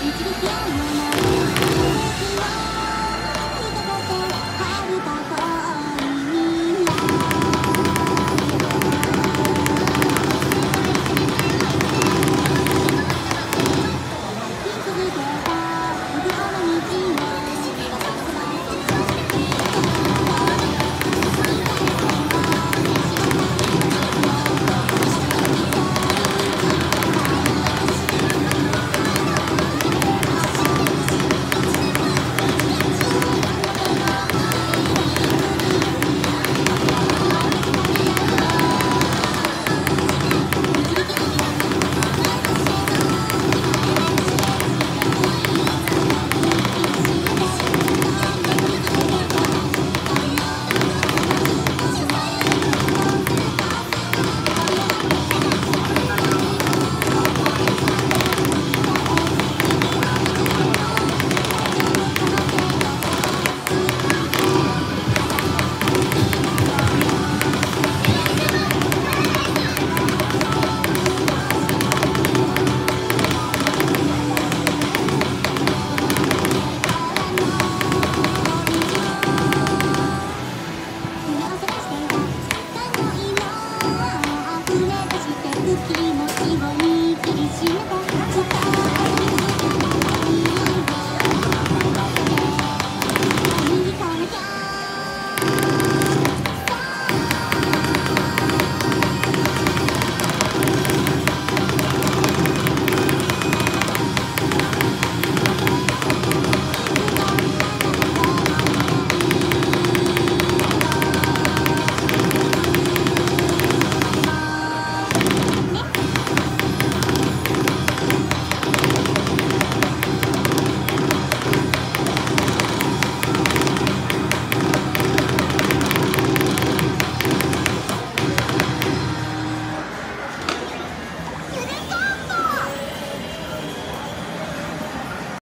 導き合うような